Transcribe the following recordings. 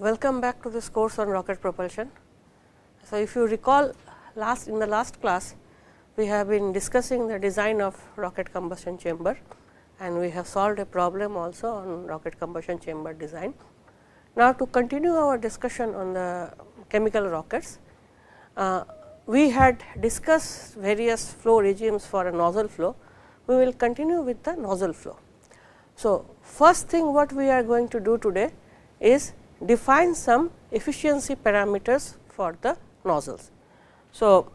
welcome back to this course on rocket propulsion. So, if you recall last in the last class we have been discussing the design of rocket combustion chamber and we have solved a problem also on rocket combustion chamber design. Now, to continue our discussion on the chemical rockets, uh, we had discussed various flow regimes for a nozzle flow, we will continue with the nozzle flow. So, first thing what we are going to do today is define some efficiency parameters for the nozzles. So,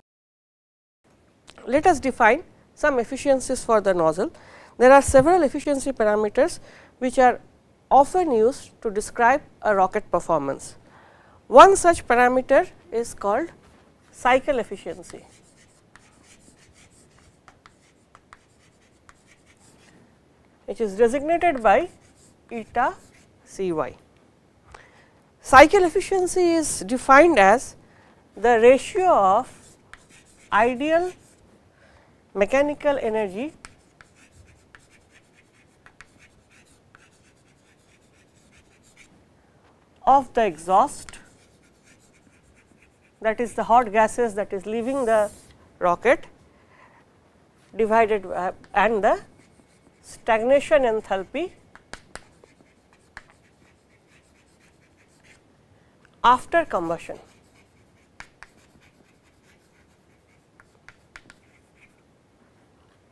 let us define some efficiencies for the nozzle. There are several efficiency parameters which are often used to describe a rocket performance. One such parameter is called cycle efficiency. which is designated by eta C y. Cycle efficiency is defined as the ratio of ideal mechanical energy of the exhaust that is the hot gases that is leaving the rocket divided by, and the stagnation enthalpy after combustion.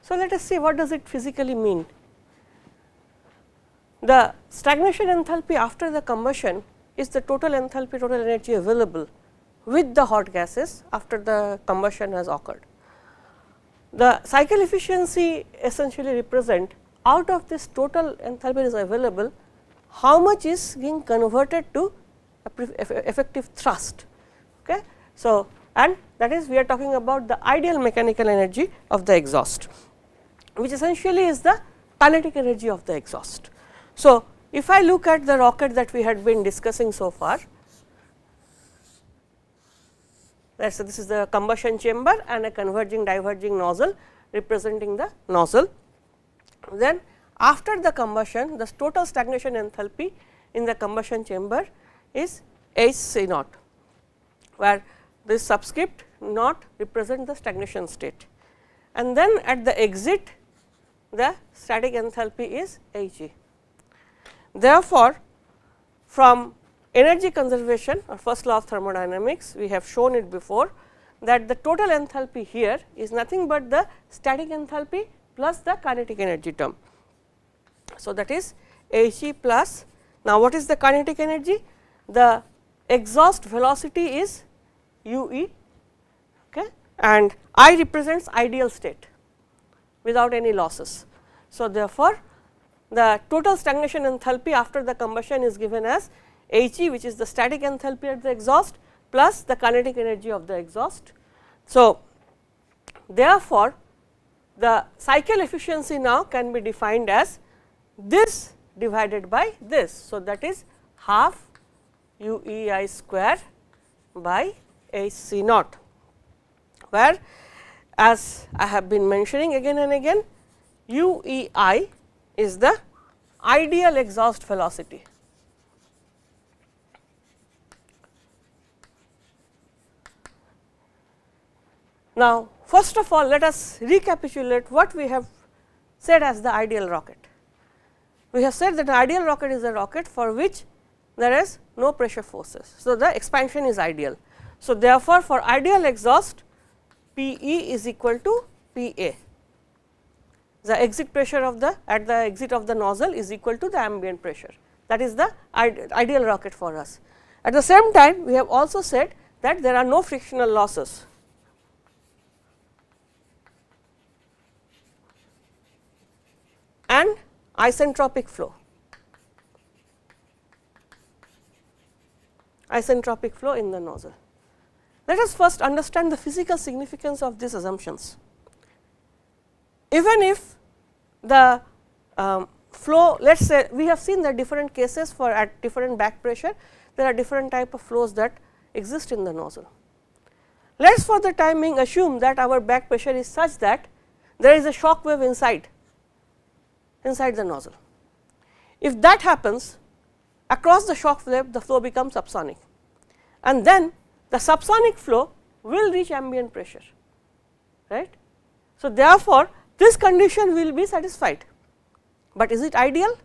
So, let us see what does it physically mean. The stagnation enthalpy after the combustion is the total enthalpy total energy available with the hot gases after the combustion has occurred. The cycle efficiency essentially represent out of this total enthalpy is available how much is being converted to effective thrust. Okay. So, and that is we are talking about the ideal mechanical energy of the exhaust which essentially is the kinetic energy of the exhaust. So, if I look at the rocket that we had been discussing so far, so this is the combustion chamber and a converging diverging nozzle representing the nozzle. Then after the combustion the total stagnation enthalpy in the combustion chamber is H C naught, where this subscript naught represent the stagnation state. And then at the exit the static enthalpy is H e. Therefore, from energy conservation or first law of thermodynamics we have shown it before that the total enthalpy here is nothing but the static enthalpy plus the kinetic energy term. So, that is H e plus now what is the kinetic energy? The exhaust velocity is u e okay, and I represents ideal state without any losses. So, therefore, the total stagnation enthalpy after the combustion is given as H e which is the static enthalpy at the exhaust plus the kinetic energy of the exhaust. So, therefore, the cycle efficiency now can be defined as this divided by this. So, that is half u e i square by H c naught, where as I have been mentioning again and again u e i is the ideal exhaust velocity. Now, first of all let us recapitulate what we have said as the ideal rocket. We have said that ideal rocket is a rocket for which there is no pressure forces. So, the expansion is ideal. So, therefore, for ideal exhaust P e is equal to P a. The exit pressure of the at the exit of the nozzle is equal to the ambient pressure that is the ideal rocket for us. At the same time we have also said that there are no frictional losses. and isentropic flow. Isentropic flow in the nozzle. Let us first understand the physical significance of these assumptions. Even if the um, flow, let us say we have seen the different cases for at different back pressure, there are different type of flows that exist in the nozzle. Let us for the time being assume that our back pressure is such that there is a shock wave inside, inside the nozzle. If that happens across the shock wave the flow becomes subsonic and then the subsonic flow will reach ambient pressure right. So, therefore, this condition will be satisfied, but is it ideal?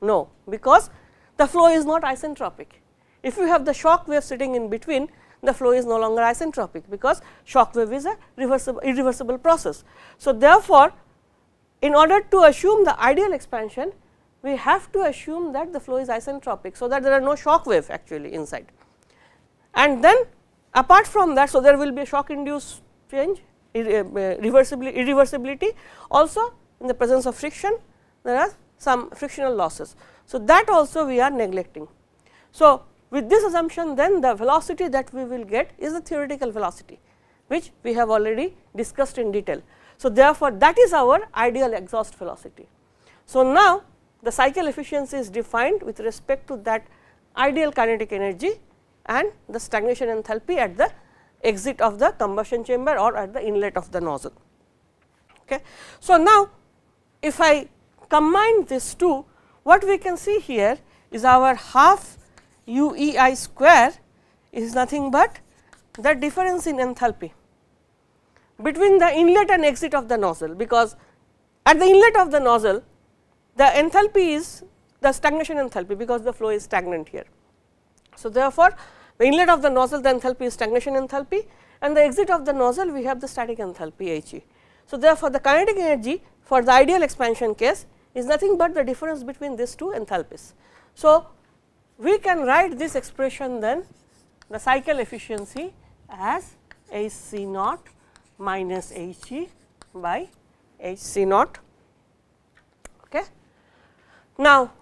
No, because the flow is not isentropic. If you have the shock wave sitting in between, the flow is no longer isentropic, because shock wave is a reversible irreversible process. So, therefore, in order to assume the ideal expansion, we have to assume that the flow is isentropic. So, that there are no shock wave actually inside and then apart from that. So, there will be a shock induced change irreversibility, uh, uh, irreversibility also in the presence of friction there are some frictional losses. So, that also we are neglecting. So, with this assumption then the velocity that we will get is the theoretical velocity which we have already discussed in detail. So, therefore, that is our ideal exhaust velocity. So, now the cycle efficiency is defined with respect to that ideal kinetic energy and the stagnation enthalpy at the exit of the combustion chamber or at the inlet of the nozzle. Okay. So, now if I combine these two what we can see here is our half u e i square is nothing but the difference in enthalpy between the inlet and exit of the nozzle, because at the inlet of the nozzle the enthalpy is the stagnation enthalpy, because the flow is stagnant here. So, therefore, the inlet of the nozzle the enthalpy is stagnation enthalpy and the exit of the nozzle we have the static enthalpy H e. So, therefore, the kinetic energy for the ideal expansion case is nothing but the difference between these two enthalpies. So, we can write this expression then the cycle efficiency as H C naught minus H e by H C naught. Okay. Now,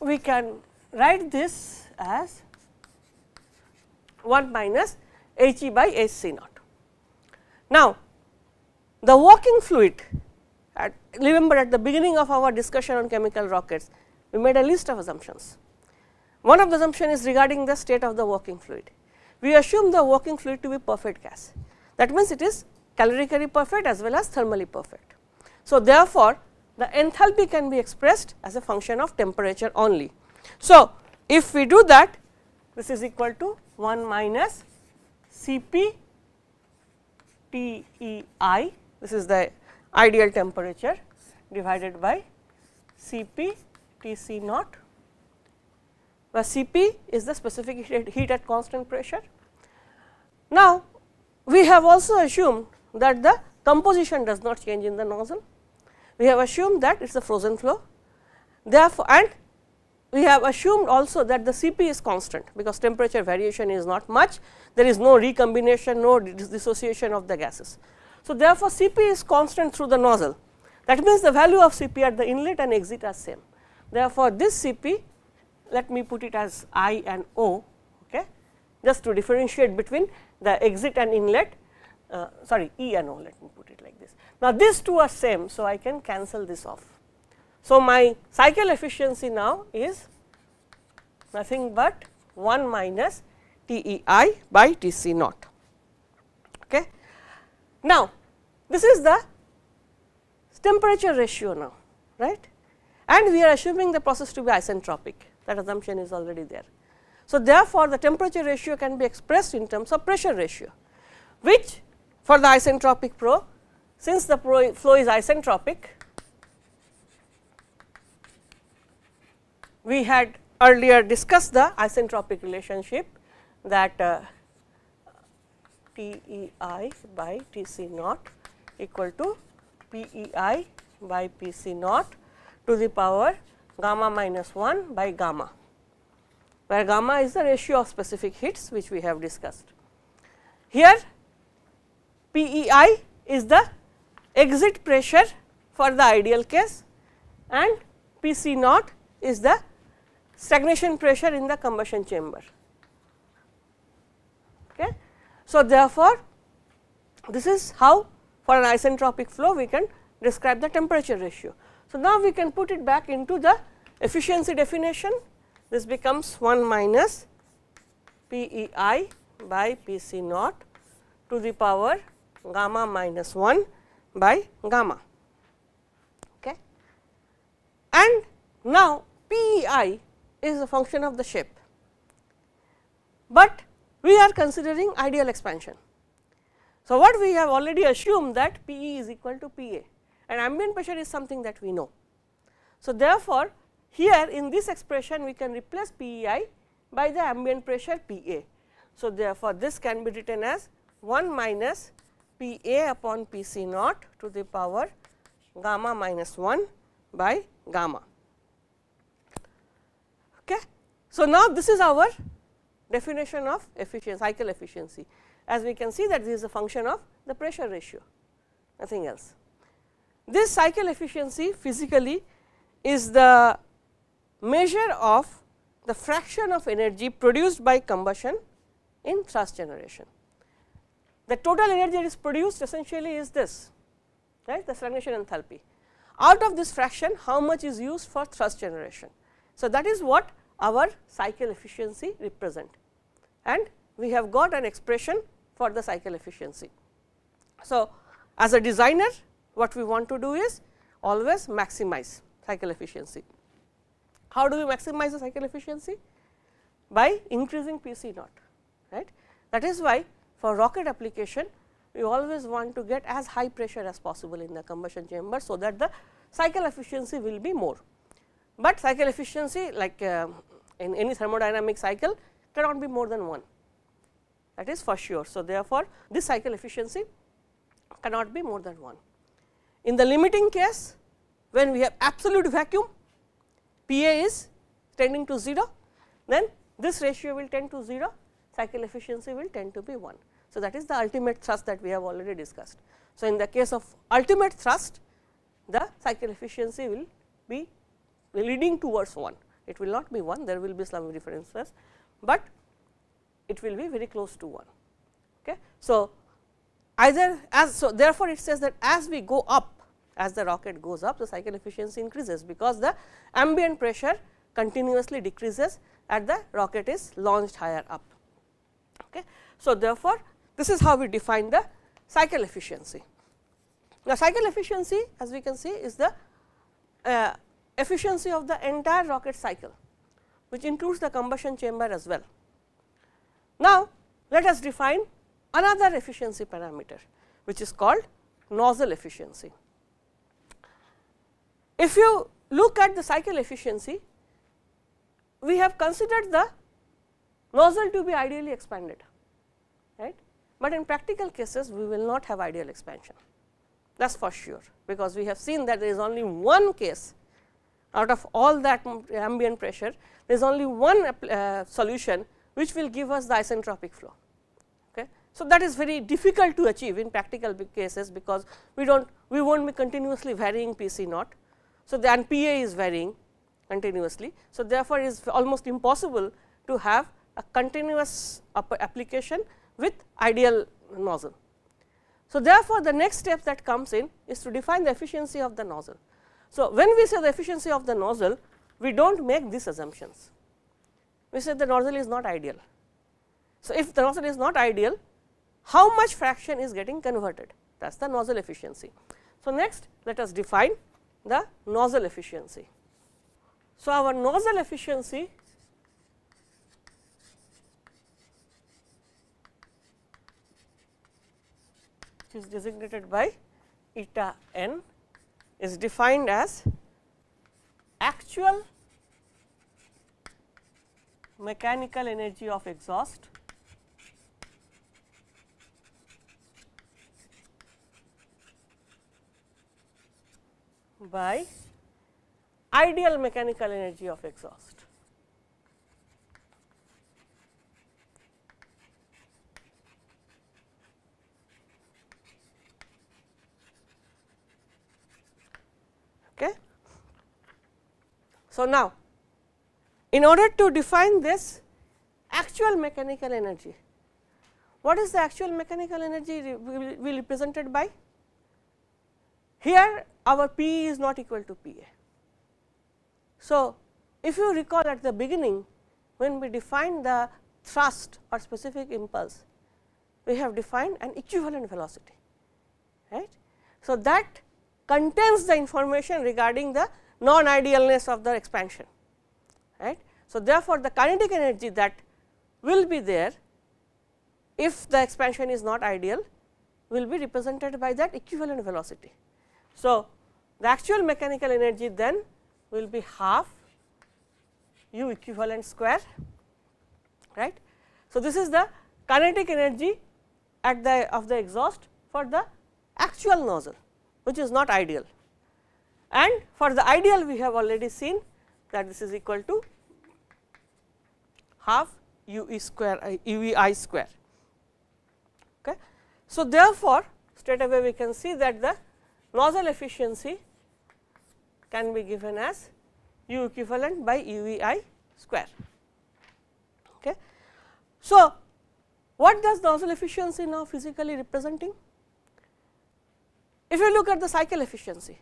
we can write this as 1 minus H e by H c naught. Now, the working fluid at remember at the beginning of our discussion on chemical rockets, we made a list of assumptions. One of the assumption is regarding the state of the working fluid. We assume the working fluid to be perfect gas. That means, it is calorically perfect as well as thermally perfect. So, therefore, the enthalpy can be expressed as a function of temperature only. So, if we do that this is equal to 1 minus C p T E i this is the ideal temperature divided by C p T c naught where C p is the specific heat at constant pressure. Now, we have also assumed that the composition does not change in the nozzle. We have assumed that it is a frozen flow therefore, and we have assumed also that the Cp is constant because temperature variation is not much, there is no recombination, no dissociation of the gases. So, therefore, Cp is constant through the nozzle that means the value of Cp at the inlet and exit are same. Therefore, this Cp let me put it as I and O okay, just to differentiate between the exit and inlet uh, sorry E and O let me put it like this. Now, these two are same. So, I can cancel this off so, my cycle efficiency now is nothing but 1 minus T E i by T C naught. Okay. Now, this is the temperature ratio now, right, and we are assuming the process to be isentropic that assumption is already there. So, therefore, the temperature ratio can be expressed in terms of pressure ratio, which for the isentropic flow, since the flow is isentropic, we had earlier discussed the isentropic relationship that uh, T E i by T c naught equal to P E i by P c naught to the power gamma minus 1 by gamma, where gamma is the ratio of specific heats which we have discussed. Here P E i is the exit pressure for the ideal case and P c naught is the stagnation pressure in the combustion chamber. Okay. So, therefore, this is how for an isentropic flow we can describe the temperature ratio. So, now we can put it back into the efficiency definition this becomes 1 minus P E i by P c naught to the power gamma minus 1 by gamma. Okay. And now P E i is a function of the shape, but we are considering ideal expansion. So, what we have already assumed that P e is equal to P a and ambient pressure is something that we know. So, therefore, here in this expression we can replace P e i by the ambient pressure P a. So, therefore, this can be written as 1 minus P a upon P c naught to the power gamma minus 1 by gamma. So, now this is our definition of efficiency cycle efficiency as we can see that this is a function of the pressure ratio nothing else. This cycle efficiency physically is the measure of the fraction of energy produced by combustion in thrust generation. The total energy that is produced essentially is this right the stagnation enthalpy. Out of this fraction how much is used for thrust generation. So, that is what our cycle efficiency represent and we have got an expression for the cycle efficiency. So, as a designer what we want to do is always maximize cycle efficiency. How do we maximize the cycle efficiency? By increasing P c naught right. That is why for rocket application we always want to get as high pressure as possible in the combustion chamber. So, that the cycle efficiency will be more, but cycle efficiency like uh, in any thermodynamic cycle cannot be more than 1 that is for sure. So, therefore, this cycle efficiency cannot be more than 1. In the limiting case when we have absolute vacuum P A is tending to 0 then this ratio will tend to 0 cycle efficiency will tend to be 1. So, that is the ultimate thrust that we have already discussed. So, in the case of ultimate thrust the cycle efficiency will be leading towards 1 it will not be 1 there will be some differences, but it will be very close to 1. Okay. So, either as so therefore, it says that as we go up as the rocket goes up the cycle efficiency increases because the ambient pressure continuously decreases as the rocket is launched higher up. Okay. So, therefore, this is how we define the cycle efficiency. Now, cycle efficiency as we can see is the uh, efficiency of the entire rocket cycle which includes the combustion chamber as well. Now, let us define another efficiency parameter which is called nozzle efficiency. If you look at the cycle efficiency, we have considered the nozzle to be ideally expanded, right. But in practical cases, we will not have ideal expansion, that is for sure, because we have seen that there is only one case out of all that ambient pressure, there is only one uh, solution which will give us the isentropic flow. Okay. So, that is very difficult to achieve in practical cases, because we do not we will not be continuously varying P c naught. So, then P a is varying continuously. So, therefore, it is almost impossible to have a continuous application with ideal nozzle. So, therefore, the next step that comes in is to define the efficiency of the nozzle. So, when we say the efficiency of the nozzle, we do not make these assumptions. We say the nozzle is not ideal. So, if the nozzle is not ideal, how much fraction is getting converted? That is the nozzle efficiency. So, next let us define the nozzle efficiency. So, our nozzle efficiency is designated by eta n is defined as actual mechanical energy of exhaust by ideal mechanical energy of exhaust. Okay. So, now in order to define this actual mechanical energy, what is the actual mechanical energy will be represented by? Here our P is not equal to P A. So, if you recall at the beginning when we defined the thrust or specific impulse, we have defined an equivalent velocity, right. So, that contains the information regarding the non idealness of the expansion, right. So, therefore, the kinetic energy that will be there if the expansion is not ideal will be represented by that equivalent velocity. So, the actual mechanical energy then will be half u equivalent square right. So, this is the kinetic energy at the of the exhaust for the actual nozzle which is not ideal and for the ideal we have already seen that this is equal to half u e square i u e i square. Okay. So, therefore, straight away we can see that the nozzle efficiency can be given as u equivalent by u e i square. Okay. So, what does nozzle efficiency now physically representing? If you look at the cycle efficiency,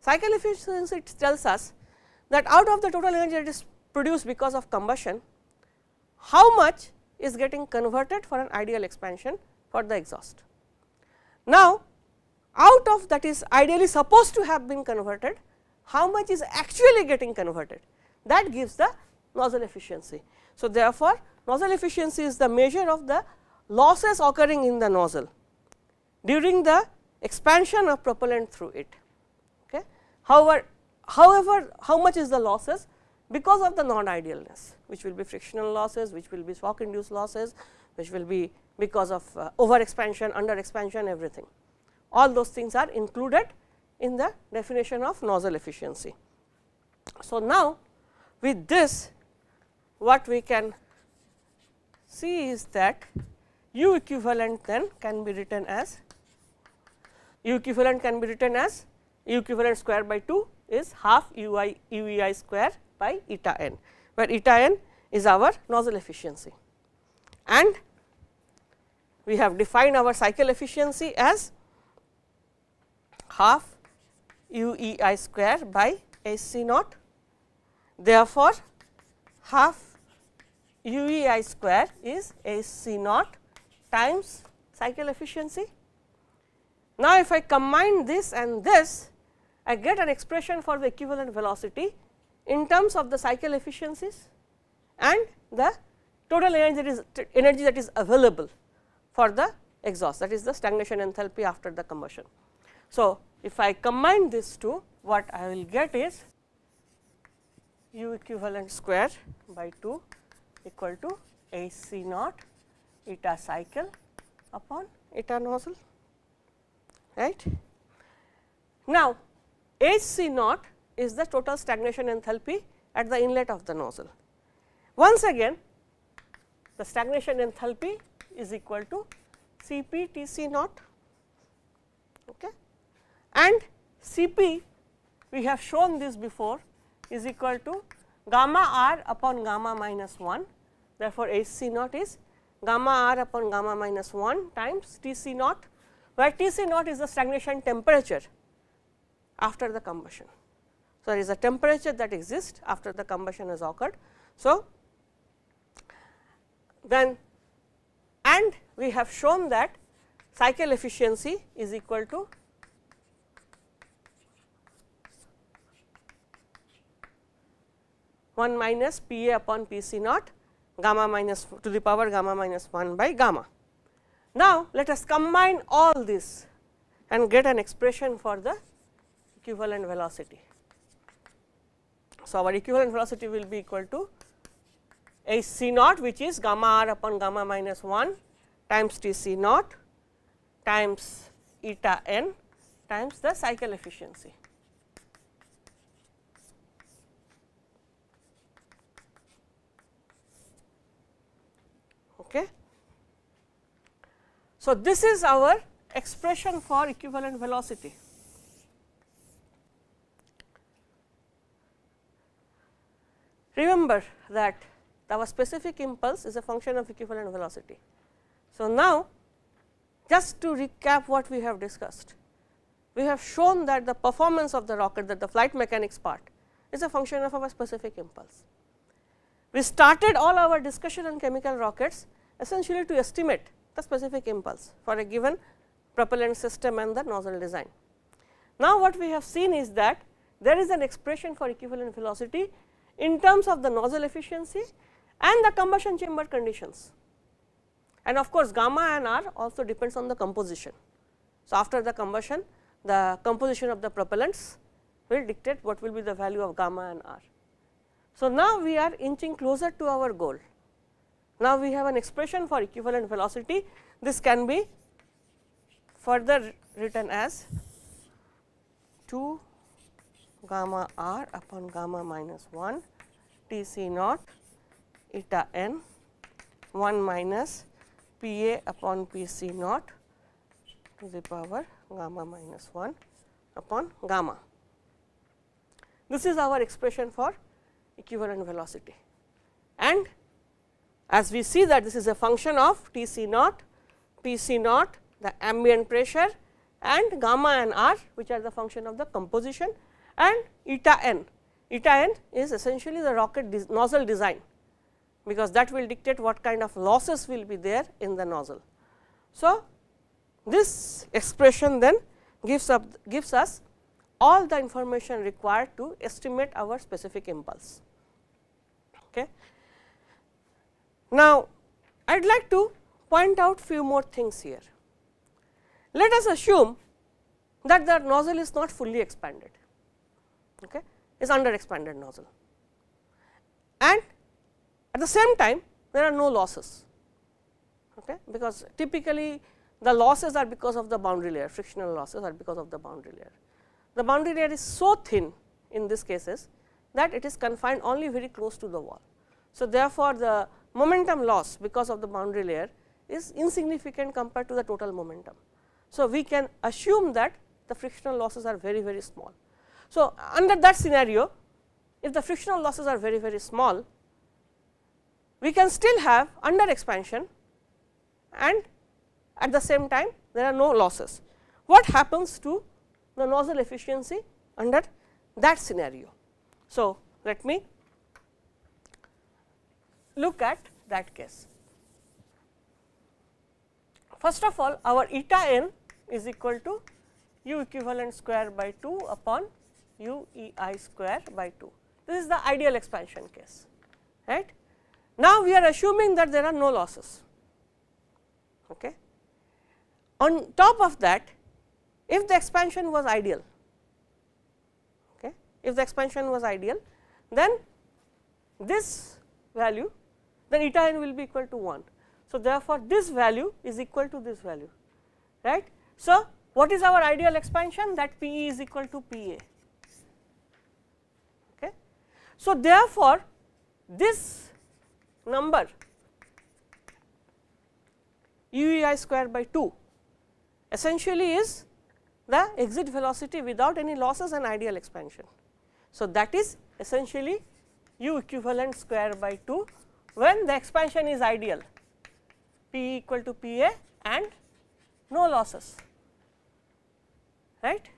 cycle efficiency tells us that out of the total energy that is produced because of combustion, how much is getting converted for an ideal expansion for the exhaust. Now, out of that is ideally supposed to have been converted, how much is actually getting converted that gives the nozzle efficiency. So, therefore, nozzle efficiency is the measure of the losses occurring in the nozzle during the expansion of propellant through it. However, however, how much is the losses because of the non idealness which will be frictional losses, which will be shock induced losses, which will be because of uh, over expansion, under expansion everything. All those things are included in the definition of nozzle efficiency. So, now with this what we can see is that u equivalent then can be written as u equivalent can be written as u equivalent square by 2 is half u i u e i square by eta n, where eta n is our nozzle efficiency. And we have defined our cycle efficiency as half u e i square by h c naught. Therefore, half u e i square is h c naught times cycle efficiency. Now, if I combine this and this, I get an expression for the equivalent velocity in terms of the cycle efficiencies and the total energy that is energy that is available for the exhaust that is the stagnation enthalpy after the combustion. So, if I combine these two what I will get is u equivalent square by 2 equal to A c naught eta cycle upon eta nozzle right. Now, H c naught is the total stagnation enthalpy at the inlet of the nozzle. Once again the stagnation enthalpy is equal to C p T c naught okay. and C p we have shown this before is equal to gamma r upon gamma minus 1 therefore, H c naught is gamma r upon gamma minus 1 times T c naught where T c naught is the stagnation temperature after the combustion. So, there is a temperature that exists after the combustion has occurred. So, then and we have shown that cycle efficiency is equal to one minus P a upon P c naught gamma minus to the power gamma minus 1 by gamma. Now, let us combine all this and get an expression for the equivalent velocity. So, our equivalent velocity will be equal to H c naught which is gamma r upon gamma minus 1 times T c naught times eta n times the cycle efficiency. Okay. So, this is our expression for equivalent velocity. Remember that our specific impulse is a function of equivalent velocity. So, now just to recap what we have discussed, we have shown that the performance of the rocket that the flight mechanics part is a function of our specific impulse. We started all our discussion on chemical rockets essentially to estimate the specific impulse for a given propellant system and the nozzle design. Now, what we have seen is that there is an expression for equivalent velocity in terms of the nozzle efficiency and the combustion chamber conditions. And of course, gamma and R also depends on the composition. So, after the combustion the composition of the propellants will dictate what will be the value of gamma and R. So, now we are inching closer to our goal. Now, we have an expression for equivalent velocity. This can be further written as 2 gamma r upon gamma minus 1 T c naught eta n 1 minus P a upon P c naught to the power gamma minus 1 upon gamma. This is our expression for equivalent velocity and as we see that this is a function of T c naught, P c naught, the ambient pressure and gamma and r which are the function of the composition and eta n. Eta n is essentially the rocket de nozzle design, because that will dictate what kind of losses will be there in the nozzle. So, this expression then gives up gives us all the information required to estimate our specific impulse. Okay. Now, I would like to point out few more things here. Let us assume that the nozzle is not fully expanded, okay, is under expanded nozzle and at the same time there are no losses, okay, because typically the losses are because of the boundary layer, frictional losses are because of the boundary layer. The boundary layer is so thin in this cases that it is confined only very close to the wall. So, therefore, the momentum loss because of the boundary layer is insignificant compared to the total momentum. So, we can assume that the frictional losses are very very small. So, under that scenario if the frictional losses are very very small we can still have under expansion and at the same time there are no losses. What happens to the nozzle efficiency under that scenario? So, let me look at that case. First of all our eta n is equal to u equivalent square by 2 upon u e i square by 2. This is the ideal expansion case. right? Now, we are assuming that there are no losses. Okay. On top of that, if the expansion was ideal, okay, if the expansion was ideal, then this value, then eta n will be equal to 1. So, therefore, this value is equal to this value, right. So, what is our ideal expansion? That P e is equal to P a. So, therefore, this number u e i square by 2 essentially is the exit velocity without any losses and ideal expansion. So, that is essentially u equivalent square by 2 when the expansion is ideal P equal to P A and no losses right.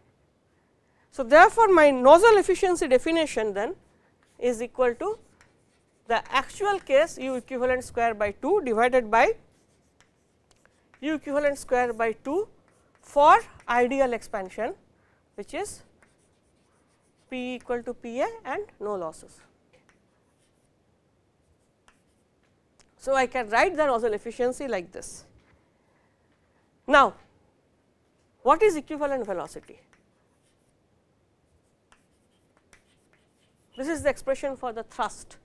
So, therefore, my nozzle efficiency definition then is equal to the actual case u equivalent square by 2 divided by u equivalent square by 2 for ideal expansion which is P equal to P A and no losses. So, I can write the nozzle efficiency like this. Now, what is equivalent velocity? This is the expression for the thrust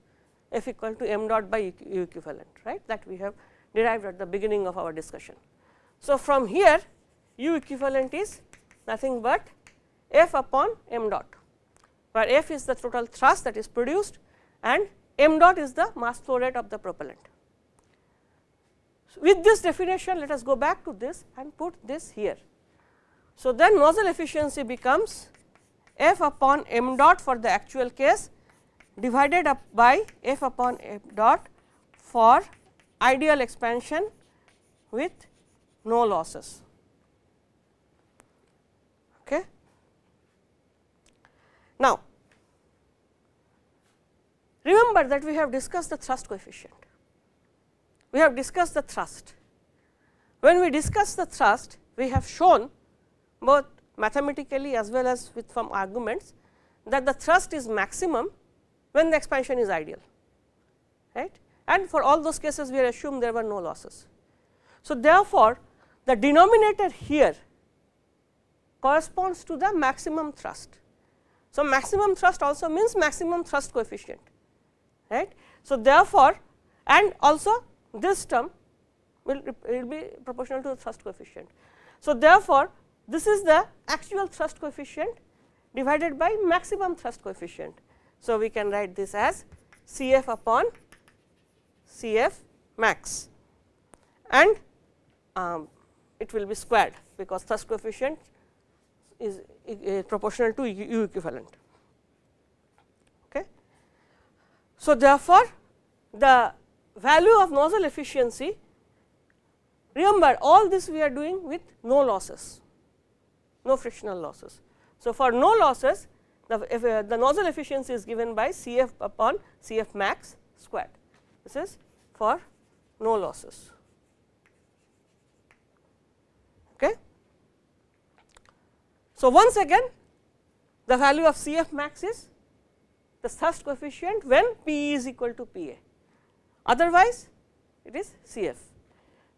F equal to m dot by u equivalent right that we have derived at the beginning of our discussion. So, from here u equivalent is nothing but F upon m dot, where F is the total thrust that is produced and m dot is the mass flow rate of the propellant. So, with this definition let us go back to this and put this here. So, then nozzle efficiency becomes F upon m dot for the actual case divided up by F upon m dot for ideal expansion with no losses. Okay. Now, remember that we have discussed the thrust coefficient, we have discussed the thrust. When we discuss the thrust, we have shown both mathematically as well as with from arguments that the thrust is maximum when the expansion is ideal right and for all those cases we assume there were no losses. So, therefore, the denominator here corresponds to the maximum thrust. So, maximum thrust also means maximum thrust coefficient right. So, therefore, and also this term will, will be proportional to the thrust coefficient. So, therefore, this is the actual thrust coefficient divided by maximum thrust coefficient. So, we can write this as C f upon C f max and um, it will be squared because thrust coefficient is, is proportional to u equivalent. Okay. So, therefore, the value of nozzle efficiency remember all this we are doing with no losses, no frictional losses. So, for no losses the, if, uh, the nozzle efficiency is given by C f upon C f max squared. This is for no losses. Okay. So, once again the value of C f max is the thrust coefficient when P is equal to P a, otherwise it is C f.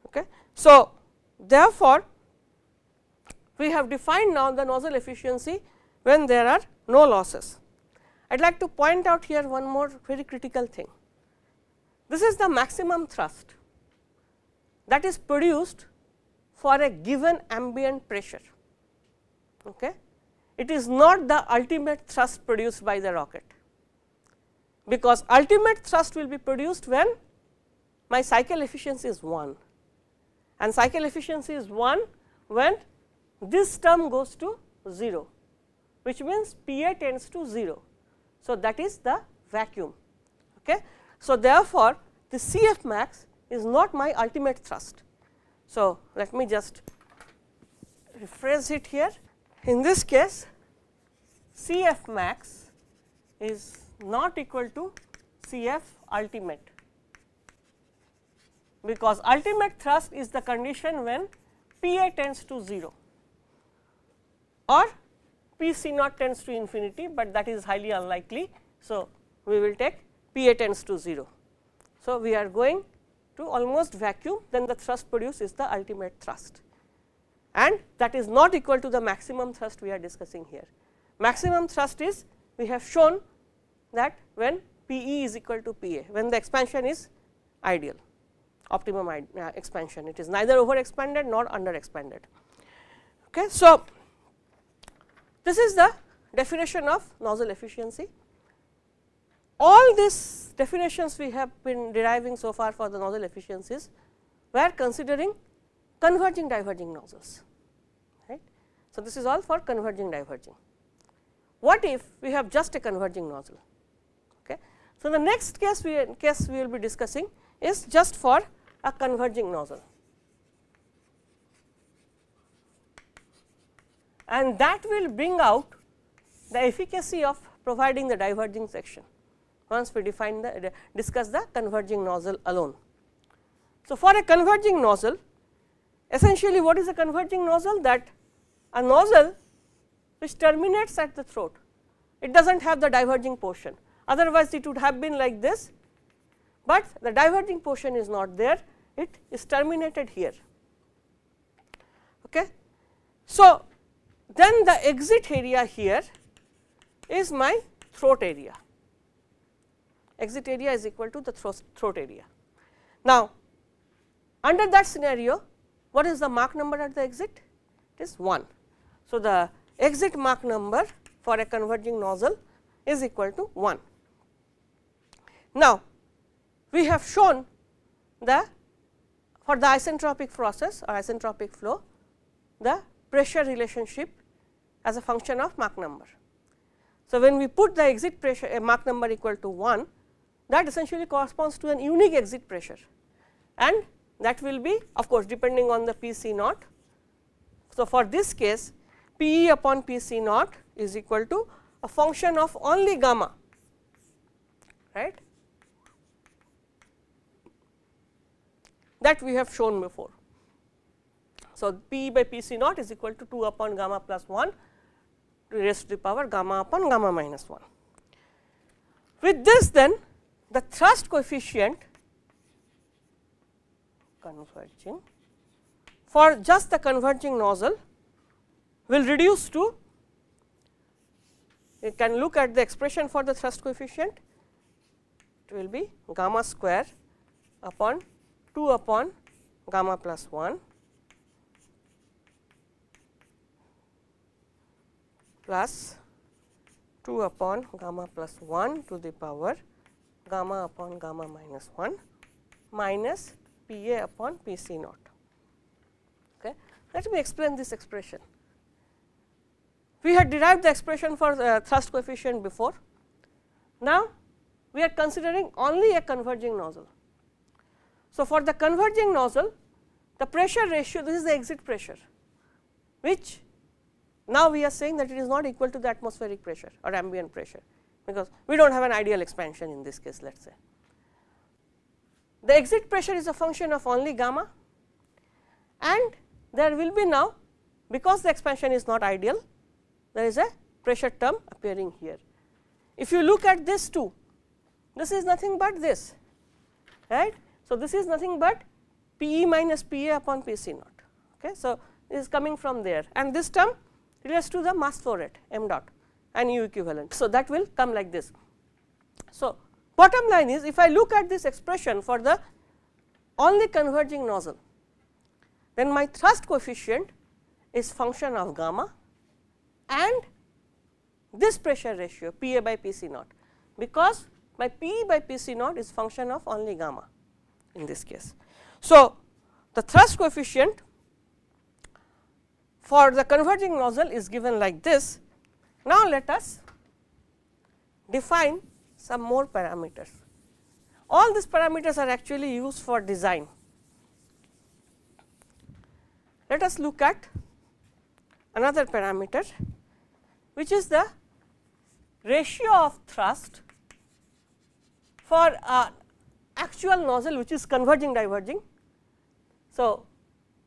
Okay. So, therefore, we have defined now the nozzle efficiency when there are no losses. I would like to point out here one more very critical thing. This is the maximum thrust that is produced for a given ambient pressure. Okay. It is not the ultimate thrust produced by the rocket, because ultimate thrust will be produced when my cycle efficiency is 1 and cycle efficiency is 1 when this term goes to 0 which means P a tends to 0. So, that is the vacuum. Okay. So, therefore, the C f max is not my ultimate thrust. So, let me just rephrase it here. In this case, C f max is not equal to C f ultimate because ultimate thrust is the condition when P a tends to 0 or P c naught tends to infinity, but that is highly unlikely. So, we will take P a tends to 0. So, we are going to almost vacuum then the thrust produced is the ultimate thrust and that is not equal to the maximum thrust we are discussing here. Maximum thrust is we have shown that when P e is equal to P a when the expansion is ideal optimum uh, expansion. It is neither over expanded nor under expanded. Okay. So, this is the definition of nozzle efficiency. All these definitions we have been deriving so far for the nozzle efficiencies were considering converging diverging nozzles. Right. So, this is all for converging diverging. What if we have just a converging nozzle? Okay. So, the next case we case we will be discussing is just for a converging nozzle. And that will bring out the efficacy of providing the diverging section once we define the discuss the converging nozzle alone. So, for a converging nozzle essentially what is a converging nozzle that a nozzle which terminates at the throat it does not have the diverging portion otherwise it would have been like this, but the diverging portion is not there it is terminated here. Okay. So, then the exit area here is my throat area, exit area is equal to the throat area. Now, under that scenario what is the Mach number at the exit? It is 1. So, the exit Mach number for a converging nozzle is equal to 1. Now, we have shown the for the isentropic process or isentropic flow the pressure relationship as a function of Mach number. So, when we put the exit pressure a Mach number equal to 1 that essentially corresponds to an unique exit pressure and that will be of course, depending on the P c naught. So, for this case P e upon P c naught is equal to a function of only gamma right that we have shown before. So, P by P c naught is equal to 2 upon gamma plus 1 raised to the power gamma upon gamma minus 1. With this then the thrust coefficient converging for just the converging nozzle will reduce to you can look at the expression for the thrust coefficient it will be gamma square upon 2 upon gamma plus 1 plus 2 upon gamma plus 1 to the power gamma upon gamma minus 1 minus P A upon P C naught. Okay. Let me explain this expression. We had derived the expression for the thrust coefficient before. Now, we are considering only a converging nozzle. So, for the converging nozzle the pressure ratio this is the exit pressure which now we are saying that it is not equal to the atmospheric pressure or ambient pressure because we do not have an ideal expansion in this case let us say. The exit pressure is a function of only gamma and there will be now because the expansion is not ideal there is a pressure term appearing here. If you look at this too this is nothing but this right so, this is nothing but P e minus P a upon P c naught. Okay. So, this is coming from there and this term relates to the mass flow rate m dot and u equivalent. So, that will come like this. So, bottom line is if I look at this expression for the only converging nozzle, then my thrust coefficient is function of gamma and this pressure ratio P a by P c naught, because my P by P c naught is function of only gamma in this case. So, the thrust coefficient for the converging nozzle is given like this. Now, let us define some more parameters. All these parameters are actually used for design. Let us look at another parameter which is the ratio of thrust for a actual nozzle which is converging diverging. So,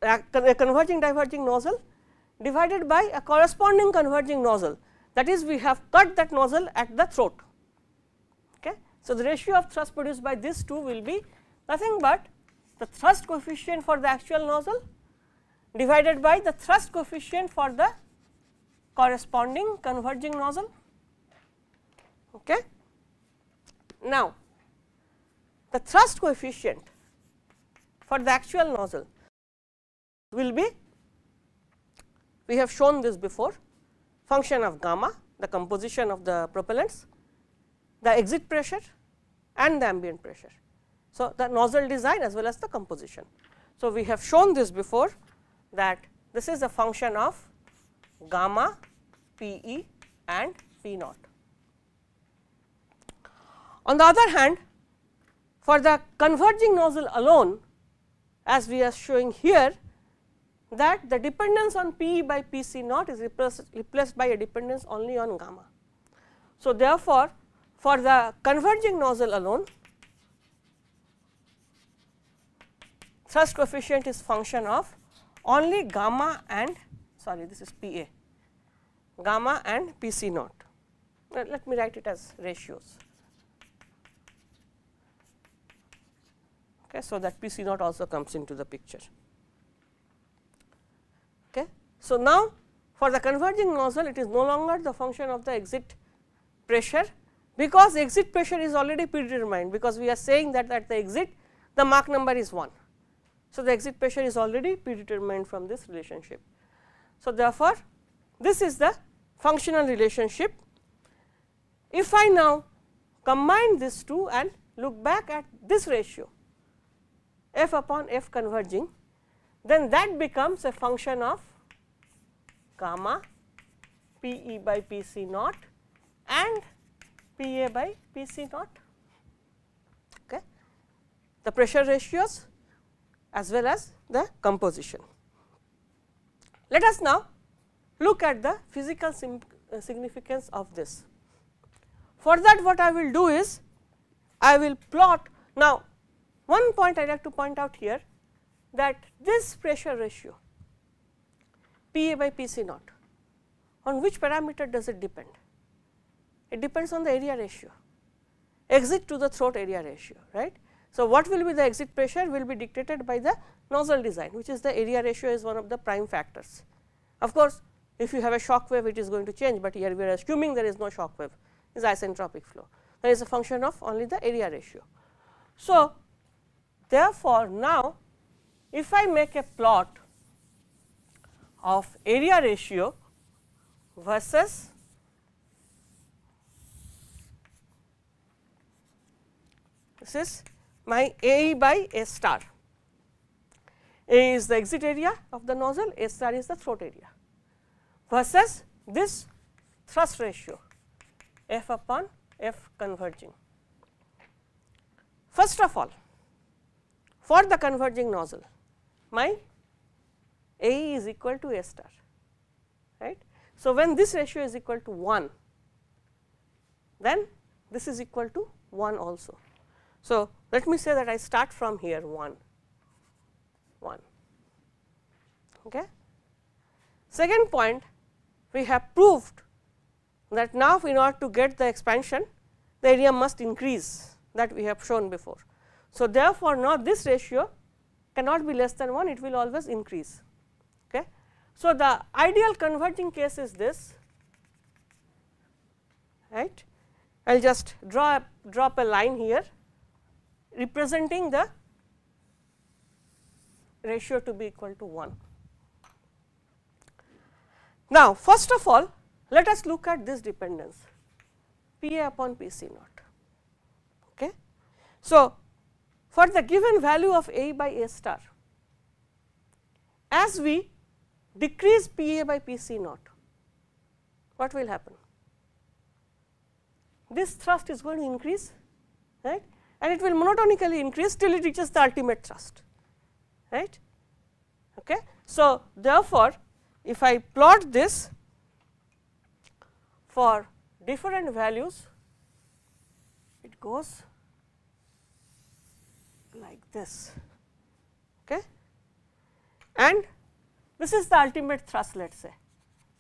a converging diverging nozzle divided by a corresponding converging nozzle that is we have cut that nozzle at the throat. Okay. So, the ratio of thrust produced by this two will be nothing but the thrust coefficient for the actual nozzle divided by the thrust coefficient for the corresponding converging nozzle. Okay. Now, the thrust coefficient for the actual nozzle will be we have shown this before function of gamma the composition of the propellants, the exit pressure and the ambient pressure. So, the nozzle design as well as the composition. So, we have shown this before that this is a function of gamma, P e and P naught. On the other hand, for the converging nozzle alone as we are showing here that the dependence on P by P c naught is replaced, by a dependence only on gamma. So, therefore, for the converging nozzle alone thrust coefficient is function of only gamma and sorry this is P a gamma and P c naught. Let me write it as ratios. okay, so that P c naught also comes into the picture. So, now for the converging nozzle it is no longer the function of the exit pressure because exit pressure is already predetermined because we are saying that at the exit the Mach number is 1. So, the exit pressure is already predetermined from this relationship. So, therefore, this is the functional relationship. If I now combine these two and look back at this ratio f upon f converging, then that becomes a function of gamma P e by P c naught and P a by P c naught. Okay. The pressure ratios as well as the composition. Let us now look at the physical uh, significance of this. For that what I will do is I will plot now one point I like to point out here that this pressure ratio P a by P c naught on which parameter does it depend? It depends on the area ratio. exit to the throat area ratio right. So, what will be the exit pressure will be dictated by the nozzle design which is the area ratio is one of the prime factors. Of course, if you have a shock wave it is going to change, but here we are assuming there is no shock wave is isentropic flow that is a function of only the area ratio. So, therefore, now if I make a plot of area ratio versus this is my A by A star. A is the exit area of the nozzle, A star is the throat area versus this thrust ratio F upon F converging. First of all, for the converging nozzle, my A is equal to A star, right. So, when this ratio is equal to 1, then this is equal to 1 also. So, let me say that I start from here 1, 1. Okay. Second point, we have proved that now in order to get the expansion, the area must increase that we have shown before. So, therefore, now this ratio cannot be less than 1, it will always increase. So, the ideal converging case is this right. I will just draw drop a line here representing the ratio to be equal to 1. Now, first of all let us look at this dependence P A upon P C naught. Okay. So, for the given value of A by A star, as we decrease P A by P C naught, what will happen? This thrust is going to increase, right, and it will monotonically increase till it reaches the ultimate thrust, right. Okay. So, therefore, if I plot this for different values, it goes like this. Okay. And this is the ultimate thrust let us say,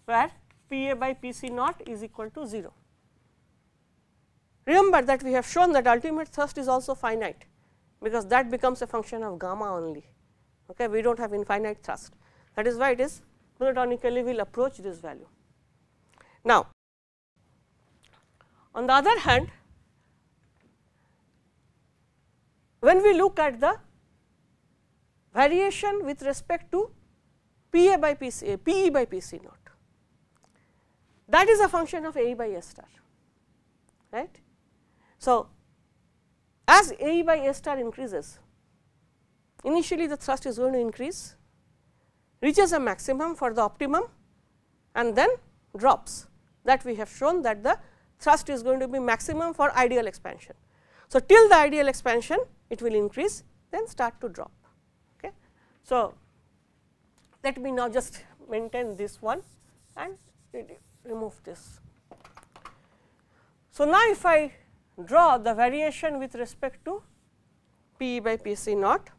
where P A by P C naught is equal to 0. Remember that we have shown that ultimate thrust is also finite, because that becomes a function of gamma only. Okay. We do not have infinite thrust that is why it is monotonically will approach this value. Now, on the other hand, when we look at the variation with respect to P A by P C, P E by P C naught, that is a function of A by A star, right. So, as A by A star increases, initially the thrust is going to increase, reaches a maximum for the optimum and then drops that we have shown that the thrust is going to be maximum for ideal expansion. So, till the ideal expansion it will increase then start to drop. Okay. So, let me now just maintain this one and remove this. So, now if I draw the variation with respect to P by P c naught,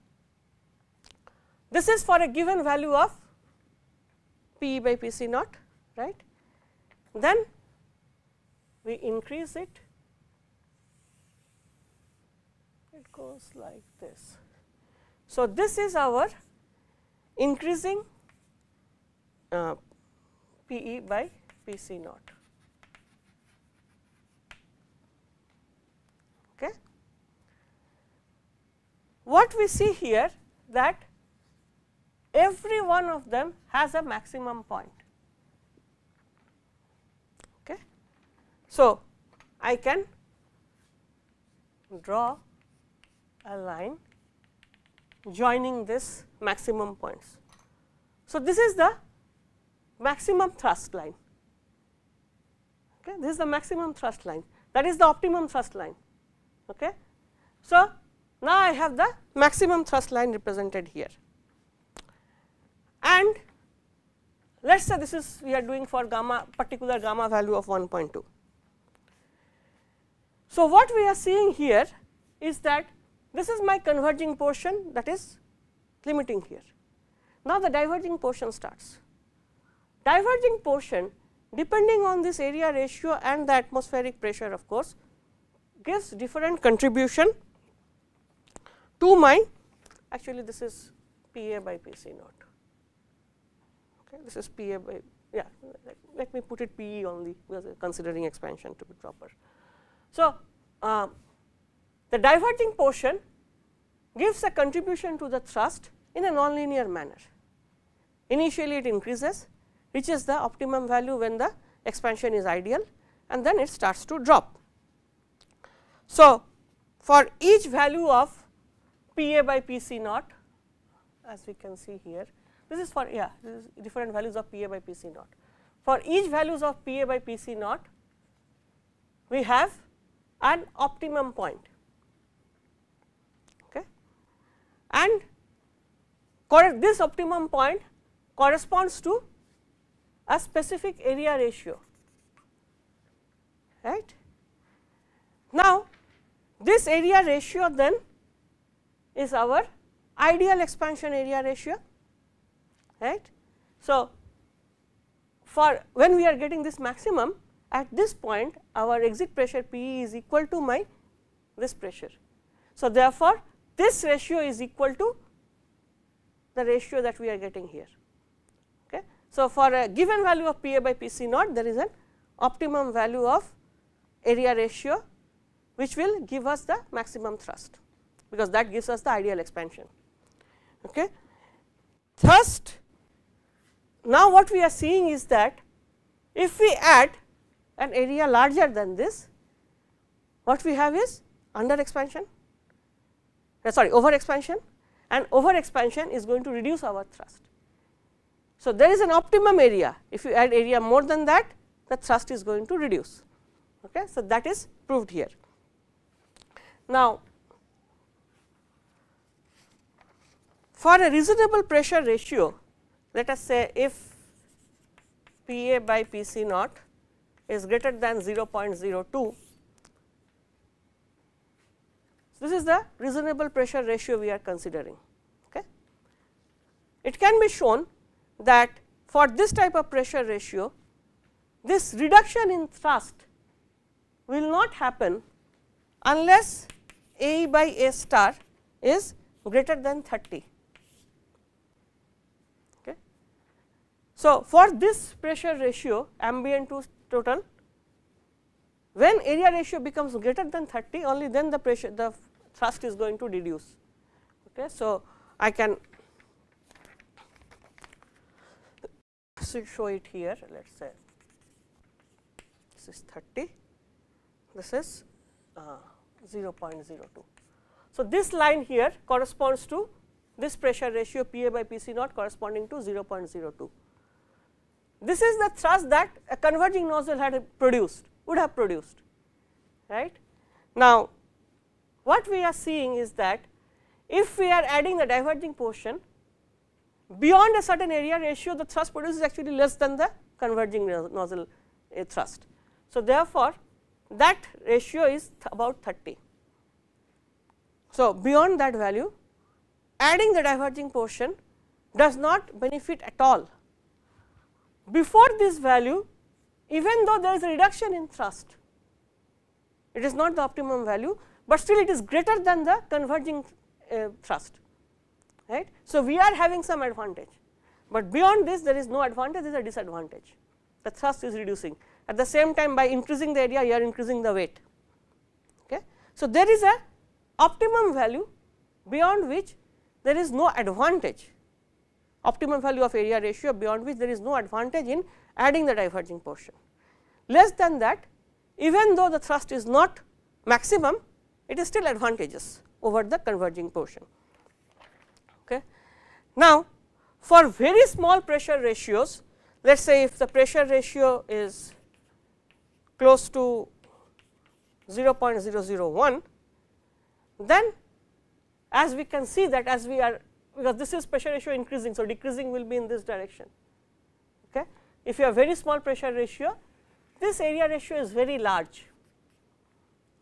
this is for a given value of P by P c naught right. Then we increase it, it goes like this. So, this is our increasing uh, P e by P c naught. Okay. What we see here that every one of them has a maximum point. Okay. So, I can draw a line joining this maximum points. So, this is the maximum thrust line. Okay. This is the maximum thrust line that is the optimum thrust line. Okay. So, now I have the maximum thrust line represented here and let us say this is we are doing for gamma particular gamma value of 1.2. So, what we are seeing here is that this is my converging portion that is limiting here. Now, the diverging portion starts. Diverging portion depending on this area ratio and the atmospheric pressure of course, gives different contribution to my actually this is P A by P C naught. Okay, this is P A by yeah let, let me put it P E only because considering expansion to be proper. So, uh, the diverging portion gives a contribution to the thrust in a nonlinear manner. Initially it increases reaches the optimum value when the expansion is ideal and then it starts to drop. So, for each value of P A by P C naught as we can see here this is for yeah this is different values of P A by P C naught. For each values of P A by P C naught we have an optimum point okay and this optimum point corresponds to a specific area ratio right. Now, this area ratio then is our ideal expansion area ratio right. So, for when we are getting this maximum at this point our exit pressure P e is equal to my this pressure. So, therefore, this ratio is equal to the ratio that we are getting here. Okay. So, for a given value of P a by P c naught there is an optimum value of area ratio which will give us the maximum thrust because that gives us the ideal expansion. Okay. Thrust now what we are seeing is that if we add an area larger than this what we have is under expansion Uh, sorry over expansion and over expansion is going to reduce our thrust. So, there is an optimum area if you add area more than that the thrust is going to reduce. Okay. So, that is proved here. Now, for a reasonable pressure ratio let us say if P A by P C naught is greater than 0.02 this is the reasonable pressure ratio we are considering. Okay. It can be shown that for this type of pressure ratio, this reduction in thrust will not happen unless A by A star is greater than 30. Okay. So, for this pressure ratio ambient to total, when area ratio becomes greater than 30 only then the pressure the thrust is going to reduce. Okay. So, I can show it here let us say this is 30 this is uh, 0.02. So, this line here corresponds to this pressure ratio P A by P C naught corresponding to 0.02. This is the thrust that a converging nozzle had produced would have produced right. Now, what we are seeing is that if we are adding the diverging portion beyond a certain area ratio the thrust produced is actually less than the converging nozzle uh, thrust. So, therefore, that ratio is about 30. So, beyond that value adding the diverging portion does not benefit at all. Before this value even though there is a reduction in thrust it is not the optimum value, but still it is greater than the converging uh, thrust right. So, we are having some advantage, but beyond this there is no advantage there is a disadvantage the thrust is reducing at the same time by increasing the area you are increasing the weight. Okay. So, there is a optimum value beyond which there is no advantage optimum value of area ratio beyond which there is no advantage in adding the diverging portion. Less than that even though the thrust is not maximum it is still advantageous over the converging portion. Okay. Now, for very small pressure ratios let us say if the pressure ratio is close to 0.001 then as we can see that as we are because this is pressure ratio increasing. So, decreasing will be in this direction. Okay. If you have very small pressure ratio this area ratio is very large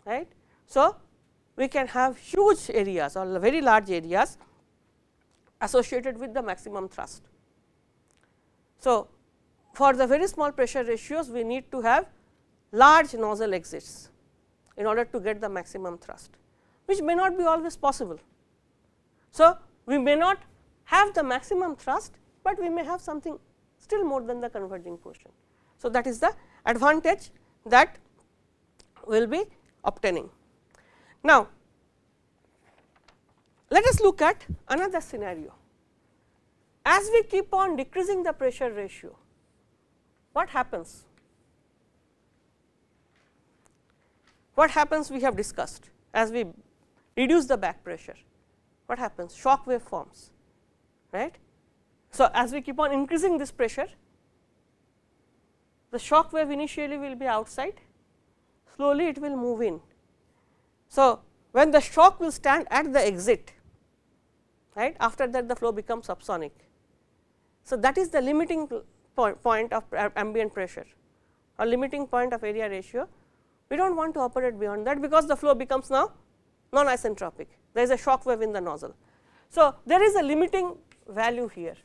right. So, we can have huge areas or very large areas associated with the maximum thrust. So, for the very small pressure ratios we need to have large nozzle exits in order to get the maximum thrust, which may not be always possible. So, we may not have the maximum thrust, but we may have something still more than the converging portion. So, that is the advantage that we will be obtaining. Now, let us look at another scenario. As we keep on decreasing the pressure ratio, what happens? What happens we have discussed as we reduce the back pressure? What happens? Shock wave forms, right. So, as we keep on increasing this pressure, the shock wave initially will be outside, slowly it will move in. So, when the shock will stand at the exit, right after that the flow becomes subsonic. So, that is the limiting point of ambient pressure or limiting point of area ratio. We do not want to operate beyond that because the flow becomes now non isentropic, there is a shock wave in the nozzle. So, there is a limiting value here,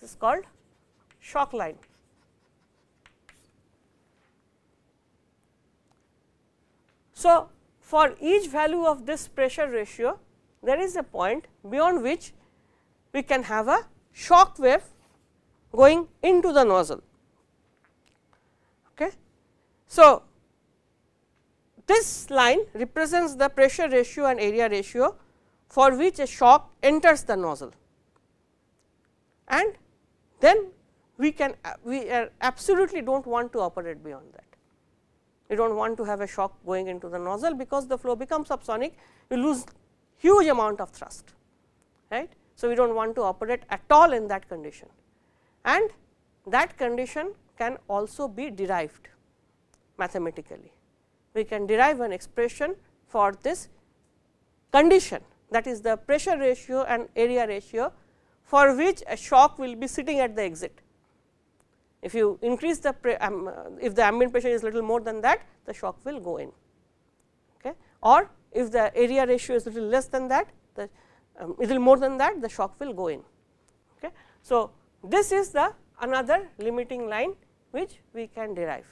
this is called shock line. So, for each value of this pressure ratio, there is a point beyond which we can have a shock wave going into the nozzle. Okay. So, this line represents the pressure ratio and area ratio for which a shock enters the nozzle and then we can we absolutely do not want to operate beyond that. We do not want to have a shock going into the nozzle because the flow becomes subsonic you lose huge amount of thrust right. So, we do not want to operate at all in that condition and that condition can also be derived mathematically. We can derive an expression for this condition that is the pressure ratio and area ratio for which a shock will be sitting at the exit. If you increase the um, if the ambient pressure is little more than that the shock will go in okay. or if the area ratio is little less than that the um, little more than that the shock will go in. Okay. So, this is the another limiting line which we can derive.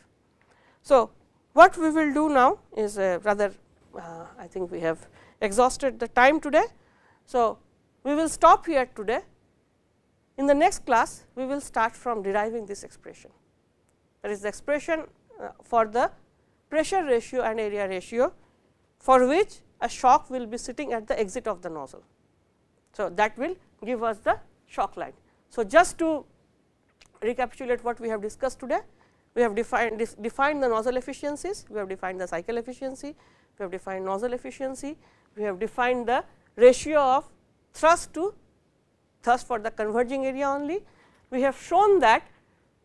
So, what we will do now is uh, rather uh, I think we have exhausted the time today. So, we will stop here today. In the next class, we will start from deriving this expression. That is the expression uh, for the pressure ratio and area ratio for which a shock will be sitting at the exit of the nozzle. So, that will give us the shock line. So, just to recapitulate what we have discussed today, we have defined defined the nozzle efficiencies, we have defined the cycle efficiency, we have defined nozzle efficiency, we have defined the ratio of thrust to thrust for the converging area only. We have shown that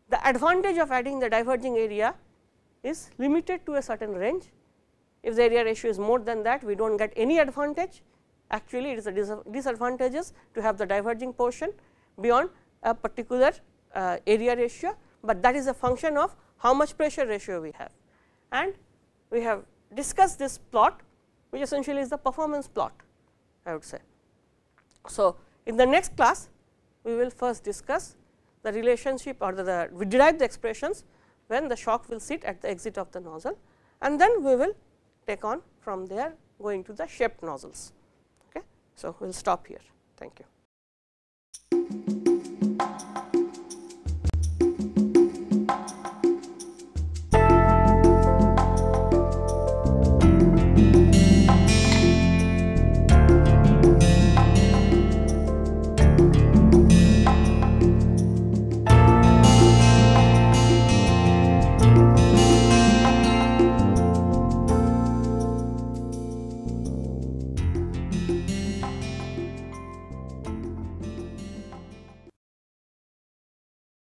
the advantage of adding the diverging area is limited to a certain range if the area ratio is more than that, we do not get any advantage. Actually, it is a disadvantageous to have the diverging portion beyond a particular uh, area ratio, but that is a function of how much pressure ratio we have. And we have discussed this plot, which essentially is the performance plot, I would say. So, in the next class, we will first discuss the relationship or the, the we derive the expressions when the shock will sit at the exit of the nozzle and then we will take on from there going to the shaped nozzles. Okay. So, we will stop here. Thank you.